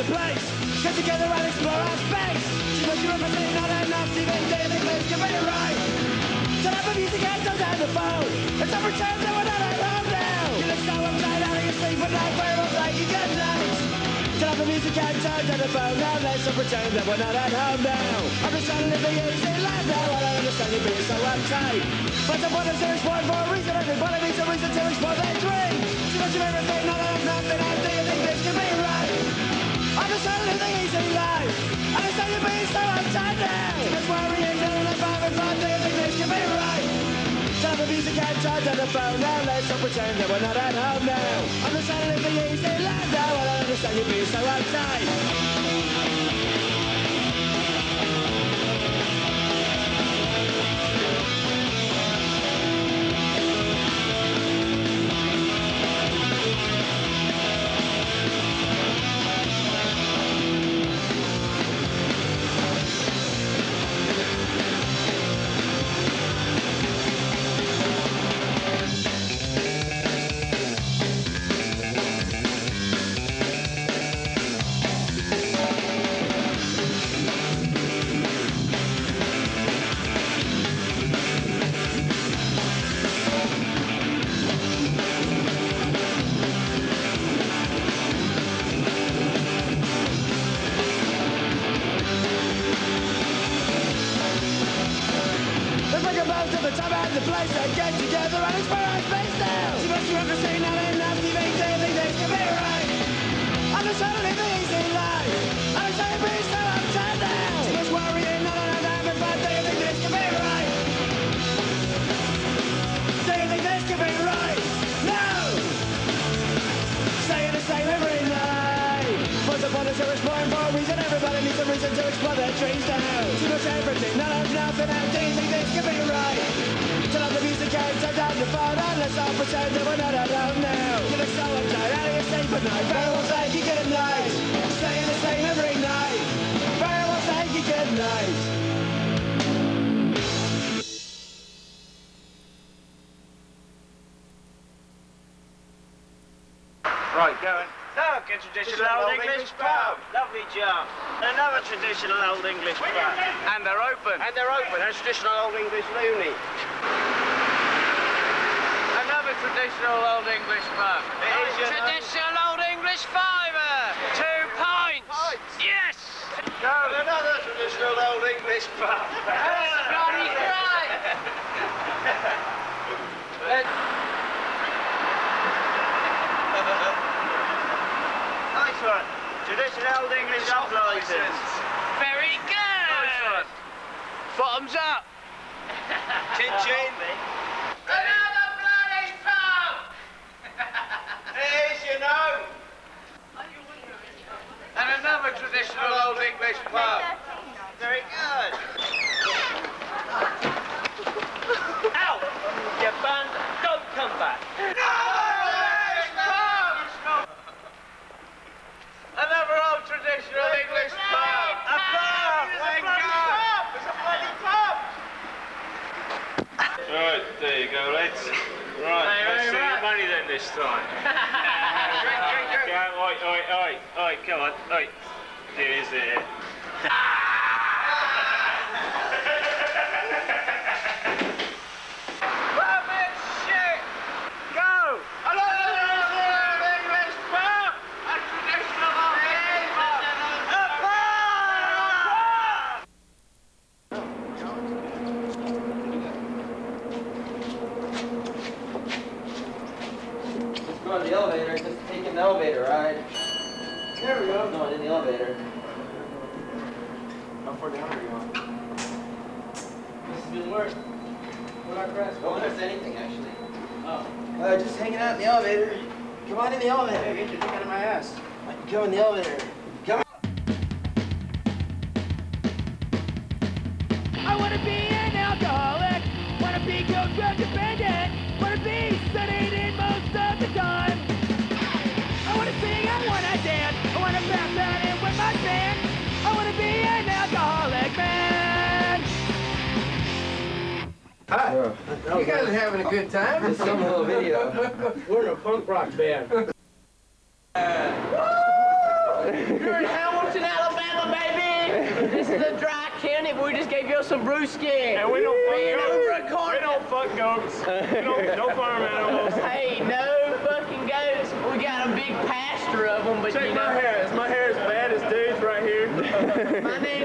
the place. Get together and explore our space. Too much you represent, not enough to even daily things can be right. Turn up the music and turn down the phone. It's every chance that we're not at home now. You look so uptight out of your sleep at night, where we'll take you good night. Turn up the music and turn down the phone. Now let's all pretend that we're not at home now. I'm just trying to live the easy life now. I don't understand you being so uptight. But the point is to explore for a reason. Everybody needs a reason to explore their dreams. Too much of everything, not enough nothing. I do you think this can be right? The the the phone now. Let's pretend that we're not at home now. I'm trying to live the easy life now. I don't understand you being so uptight. Lovely job. Another traditional old English pub. And they're open. And they're open. That's traditional old English loony. Another traditional old English pub. It is traditional old English fiver. Two pints. Yes. Go. And another traditional old English pub. Bloody right. Nice one. Traditional old English up license. Very good. Nice. Bottoms up. chin chin. Another bloody pub. Here's your note. And another traditional old English pub. Very good. Ow! You band, don't come back. Another old English pub. A pub. Thank God. It's a bloody pub. Right, there you go, lads. Right, let's see your money then this time. drink, drink, drink. Yeah, oi, oi, oi, oi, come on, oi. Here's it. Rubbish rock band. You're in Hamilton, Alabama, baby! this is a dry county, but we just gave you some brewski. And we don't fuck goats. Over we don't fuck goats. we don't, don't farm animals. Hey, no fucking goats. We got a big pasture of them, but Check you know. my hair. Is my hair as bad as dude's right here? my name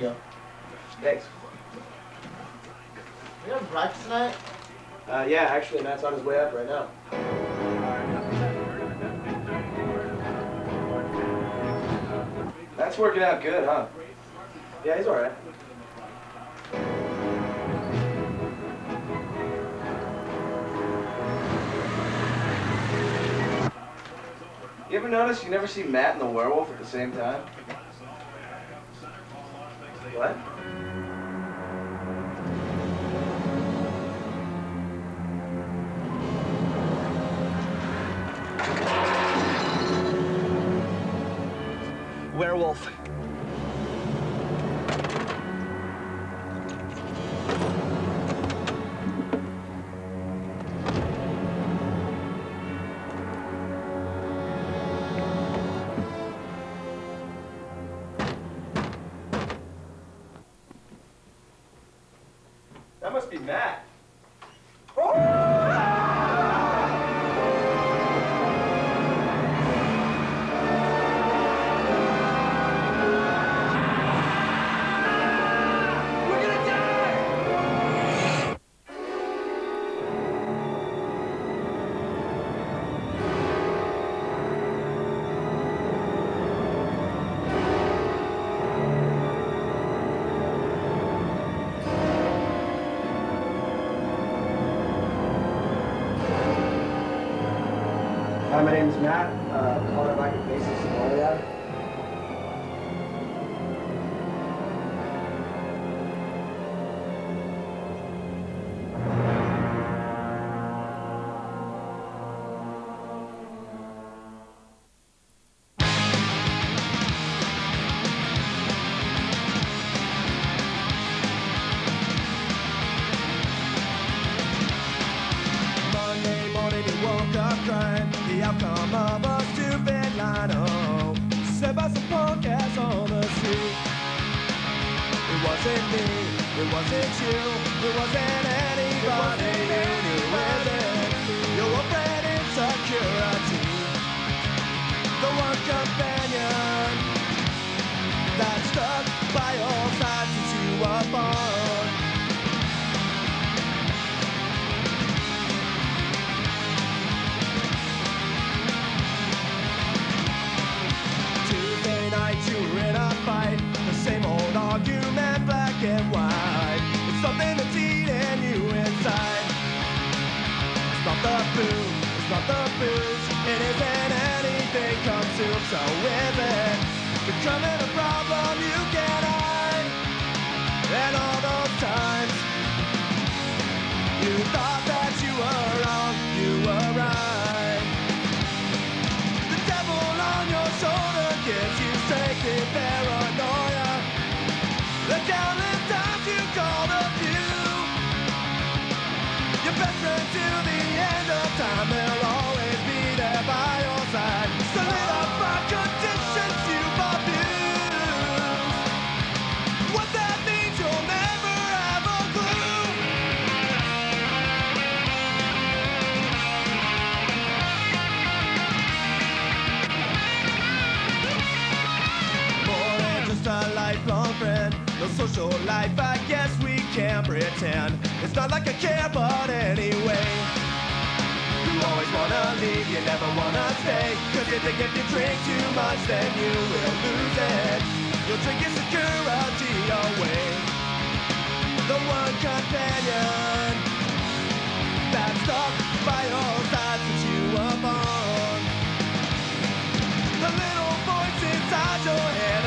here. Thanks. We have practice tonight? Uh, yeah, actually, Matt's on his way up right now. That's working out good, huh? Yeah, he's alright. You ever notice you never see Matt and the werewolf at the same time? What? Werewolf. Hi, my name is Matt. Tuesday night you in a fight The same old argument, black and white It's something that's eating you inside It's not the food, it's not the booze It isn't anything consumed So becoming Social life, I guess we can pretend. It's not like I care, but anyway. You always wanna leave, you never wanna stay. Cause you think if you drink too much, then you will lose it. You'll drink your security away. The one companion that stuck by your side since you born. The little voice inside your head,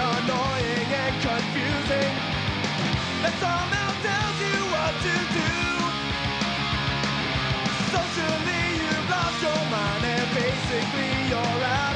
Socially, you've lost your mind, and basically, you're out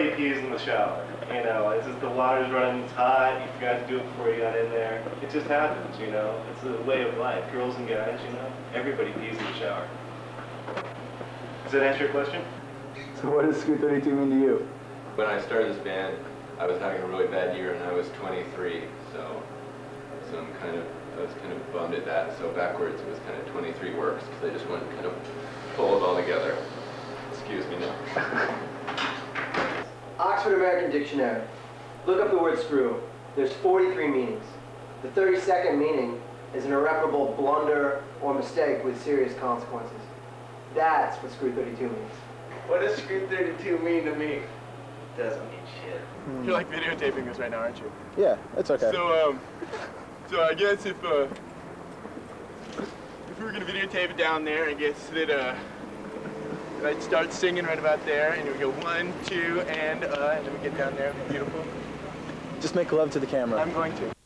Well, everybody pees in the shower. You know, it's just the water's running, it's hot, you forgot to do it before you got in there. It just happens, you know. It's a way of life. Girls and guys, you know, everybody pees in the shower. Does that answer your question? So what does Screw 32 mean to you? When I started this band, I was having a really bad year and I was 23, so so I'm kind of I was kind of bummed at that. So backwards it was kind of 23 works because I just went kind of pull it all together. Excuse me now. Oxford American Dictionary. Look up the word screw. There's 43 meanings. The 32nd meaning is an irreparable blunder or mistake with serious consequences. That's what screw 32 means. What does screw 32 mean to me? It doesn't mean shit. You're like videotaping this right now, aren't you? Yeah, it's okay. So, um, so I guess if, uh, if we were gonna videotape it down there, I guess that, uh, that I'd start singing right about there, and we go one, two, and, uh, and then we get down there, beautiful. Just make love to the camera. I'm going to.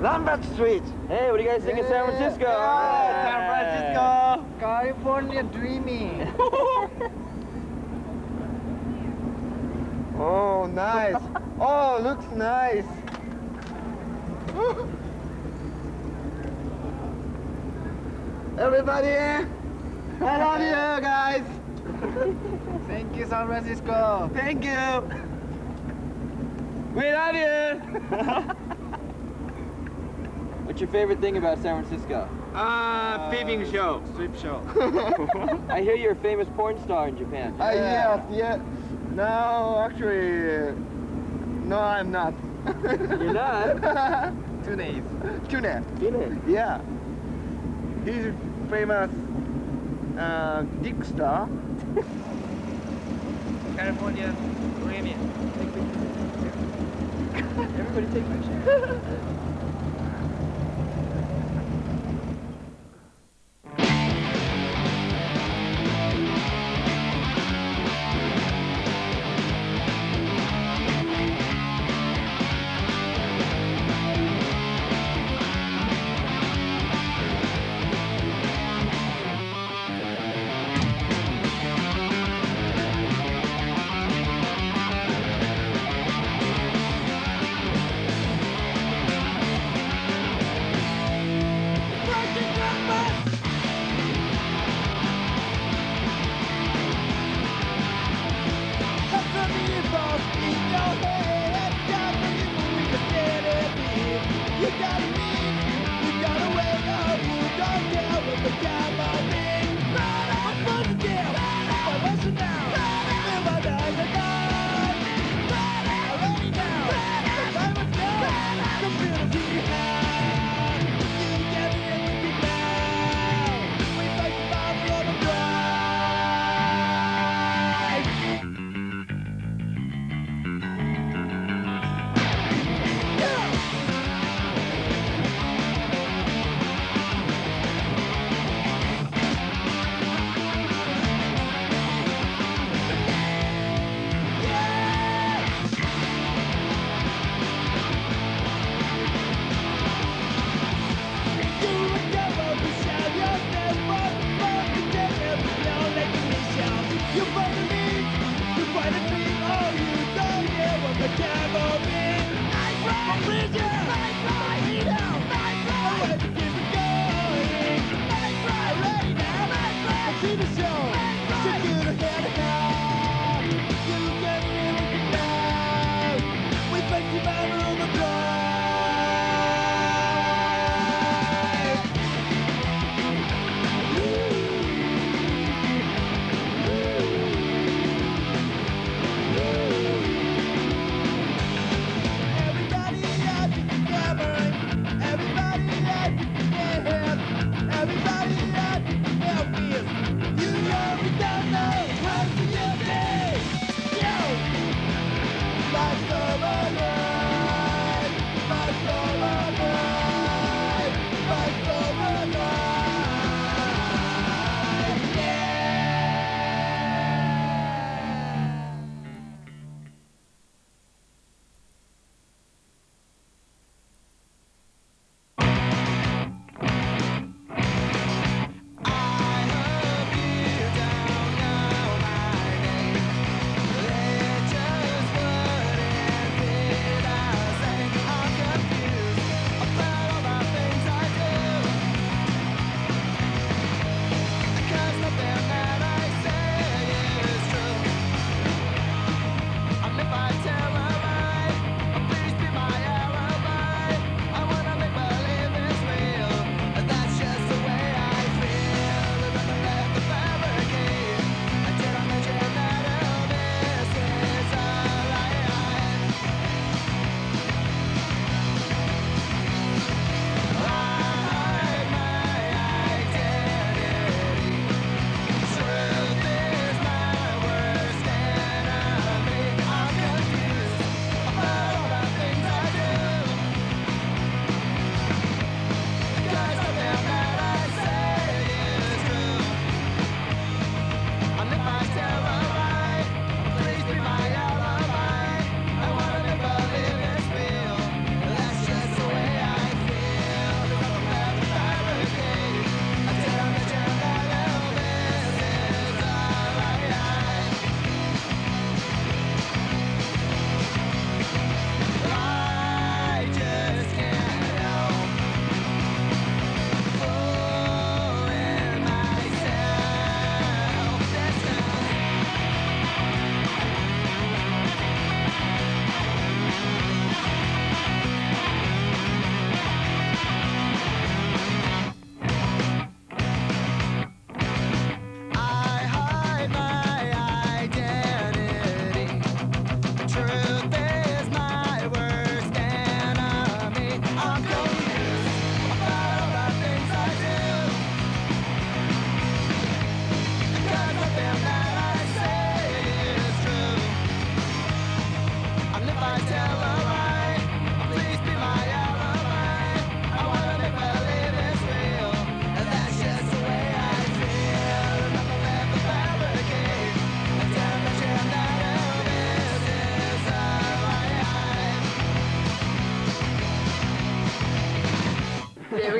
Lambert Street. Hey, what do you guys think of San Francisco? San Francisco. California dreaming. Oh, nice. Oh, looks nice. Everybody, I love you guys. Thank you, San Francisco. Thank you. We love you. What's your favorite thing about San Francisco? Uh, peeping show. Strip show. I hear you're a famous porn star in Japan. Uh, yes, yeah. No, actually, no, I'm not. You're not? Tune. Tune. Tune. Yeah. He's a famous uh, dick star. California, Bohemia. Everybody take pictures. Yeah,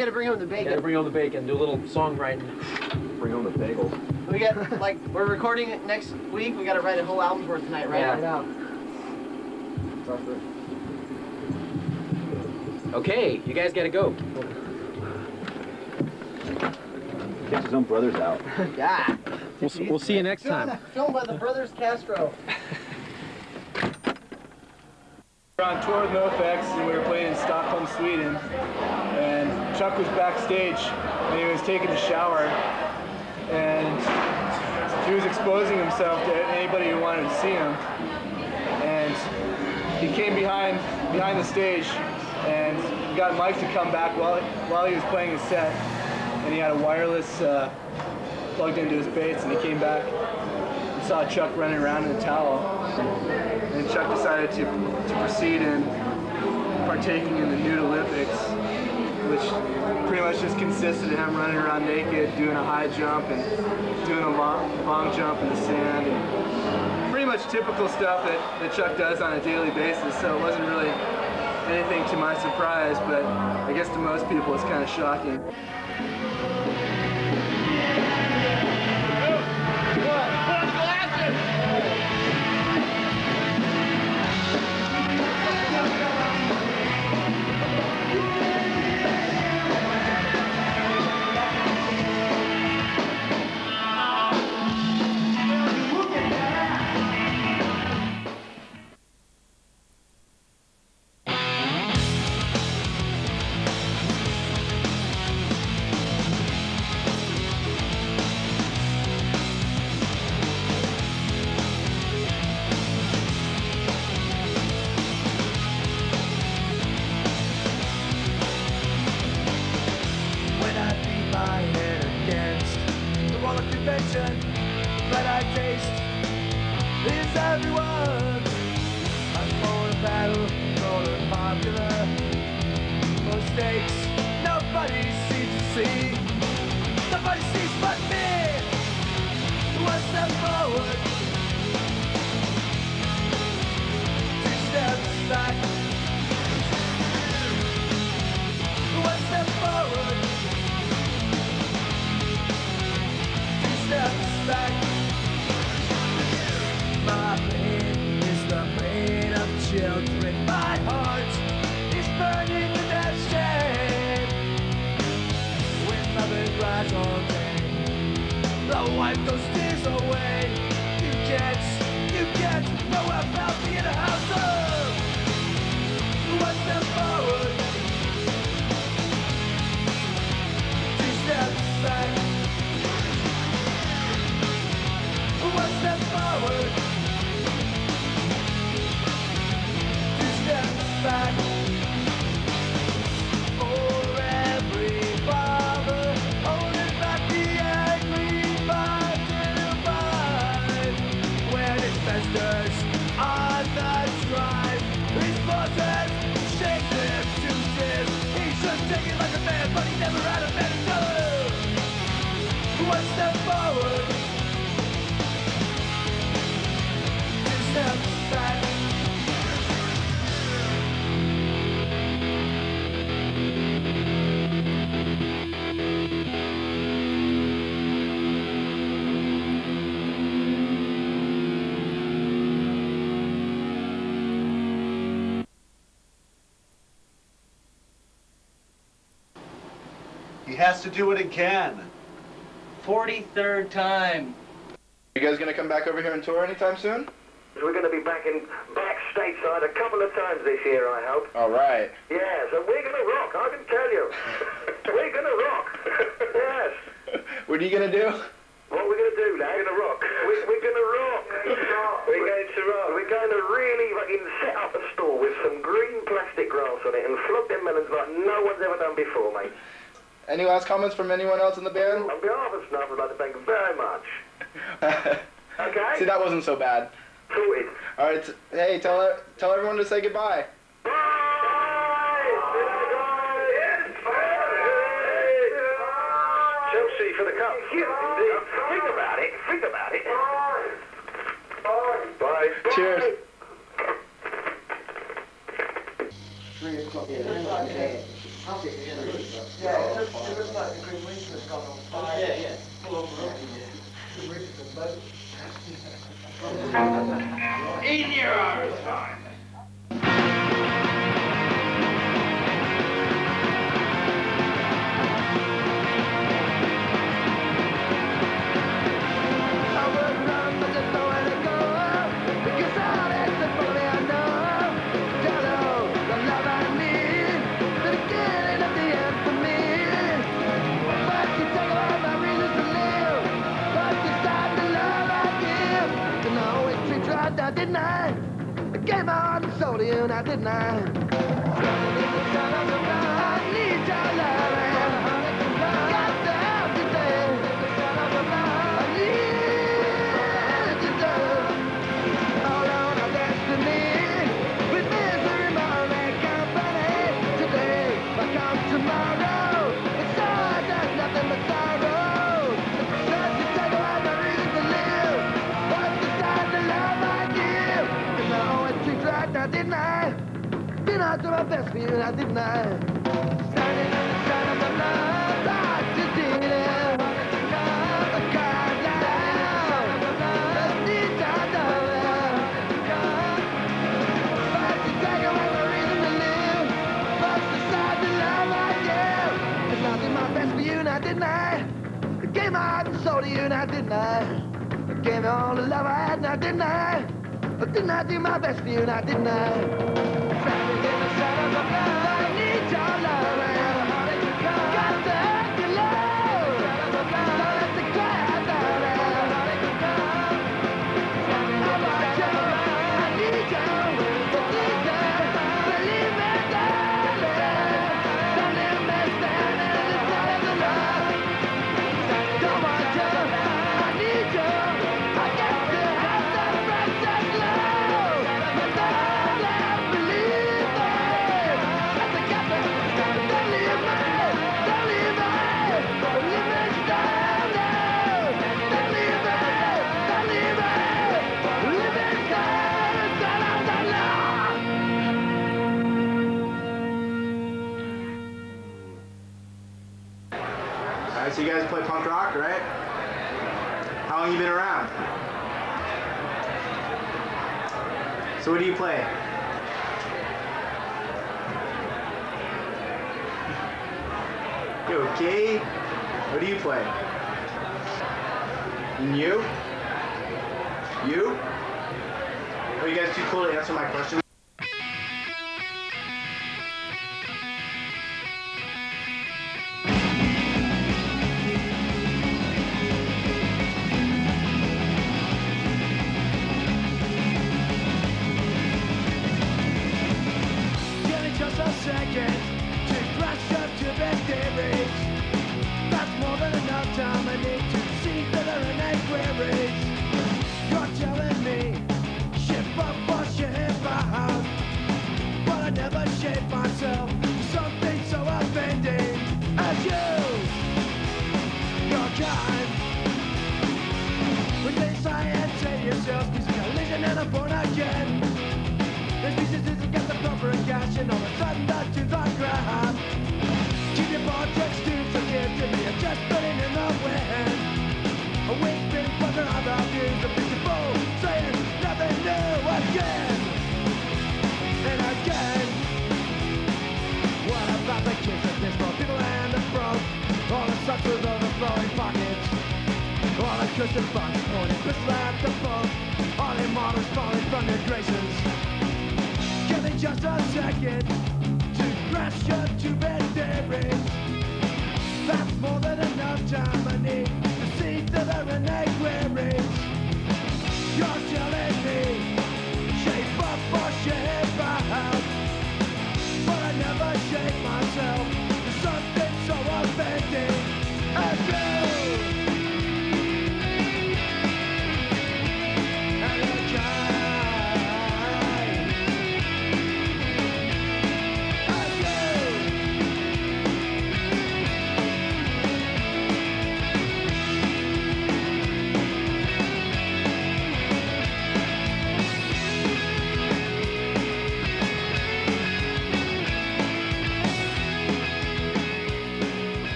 we gotta bring home the bacon. Gotta bring home the bacon, do a little songwriting. Bring home the bagels. We got like we're recording it next week. We gotta write a whole album worth tonight, right? Yeah. I know. Okay, you guys gotta go. Gets his own brothers out. Yeah. We'll, we'll see you next time. Filmed by the Brothers Castro. We're on tour with NoFX and we were playing in Stockholm, Sweden, and Chuck was backstage, and he was taking a shower, and he was exposing himself to anybody who wanted to see him, and he came behind behind the stage, and got Mike to come back while while he was playing his set, and he had a wireless uh, plugged into his bass, and he came back and saw Chuck running around in a towel, and Chuck decided to to proceed in partaking in the nude Olympics, which pretty much just consisted of him running around naked, doing a high jump and doing a long, long jump in the sand. And pretty much typical stuff that, that Chuck does on a daily basis, so it wasn't really anything to my surprise, but I guess to most people it's kind of shocking. Back. Do it again. 43rd time. You guys gonna come back over here and tour anytime soon? We're going to be back in back stateside a couple of times this year, I hope. All right. Yes, and we're going to rock, I can tell you. we're going to rock. yes. What are you gonna do? What we're going to do, lad? We're going to rock. We're, we're going to rock. We're going to rock. We're going to really fucking set up a store with some green plastic grass on it and flog them melons like no one's ever done before, mate. Any last comments from anyone else in the band? On behalf of Snuff, I'd like to thank you very much. Okay? See, that wasn't so bad. Sorted. All right. t- Hey, tell tell everyone to say goodbye. Chelsea for the cup. Indeed. Think about it. Think about it. Bye. Cheers. Three o'clock. Yeah, it looks, it looks like the Green Reaper has gone on fire. Oh, yeah, yeah. Full on In your I didn't know.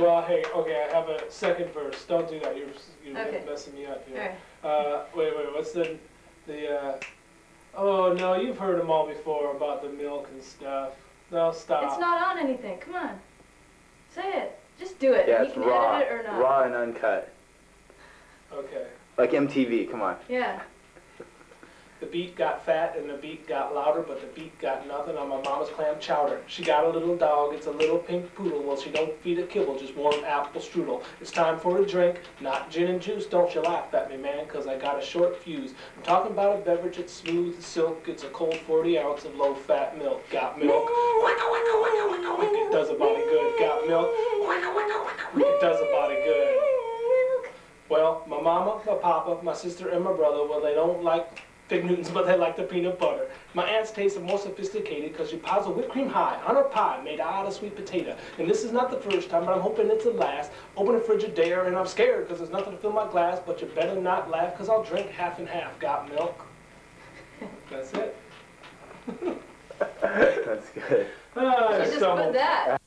well, hey, okay, I have a second verse. Don't do that. You're, you're okay. messing me up here. Uh, wait, wait, what's the, the, uh, oh, no, you've heard them all before about the milk and stuff. No, stop. It's not on anything. Come on. Say it. Just do it. Yeah, you it's raw. It raw and uncut. Okay. Like MTV, come on. Yeah. The beat got fat and the beat got louder, but the beat got nothing on my mama's clam chowder. She got a little dog, it's a little pink poodle. Well, she don't feed it kibble, just warm apple strudel. It's time for a drink, not gin and juice. Don't you laugh at me, man, cause I got a short fuse. I'm talking about a beverage, it's smooth as silk. It's a cold 40 ounce of low fat milk. Got milk? Wicka, wicka, wicka, wicka, wicka. It does a body good. Got milk? Wicka, wicka, wicka, wicka. It does a body good. Well, my mama, my papa, my sister, and my brother, well, they don't like Fig Newtons, but they like the peanut butter. My aunt's taste are more sophisticated because she piles a whipped cream high on her pie made out of sweet potato. And this is not the first time, but I'm hoping it's the last. Open the fridge Frigidaire and I'm scared because there's nothing to fill my glass, but you better not laugh because I'll drink half and half. Got milk? That's it. That's good. Ah, I Just stumbled. put that.